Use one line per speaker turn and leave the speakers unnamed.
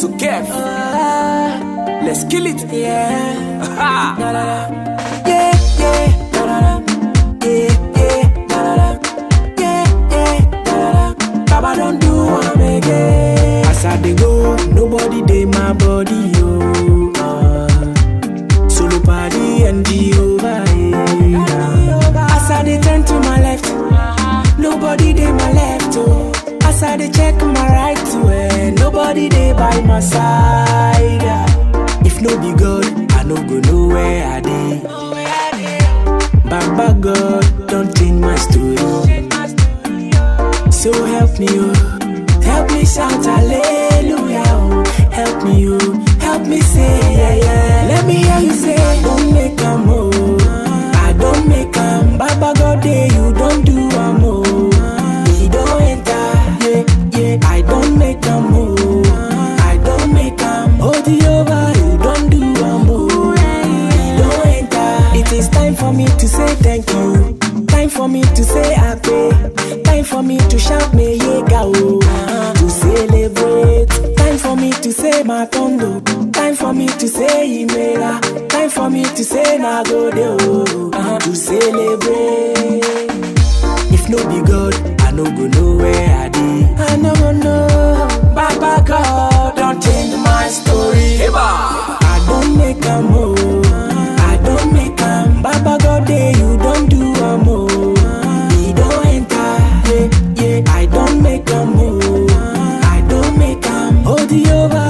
to Kev. Let's kill it.
Yeah. Yeah, yeah. Yeah, yeah. Yeah, yeah. Da, da, da. Baba don't do am again. As I dey go, nobody dey my body, yo. Uh, solo party and Jehovah, As I dey check my right eh, nobody dey by my side. If no be God, I no go know where I dey. Baba God, don't change my story. So help me, oh, help me shout hallelujah, say happy. Time for me to shout me yega To celebrate. Time for me to say matondo. Time for me to say imela. Time for me to say nagode To celebrate. If no be God, I no go nowhere I dey. Jehová.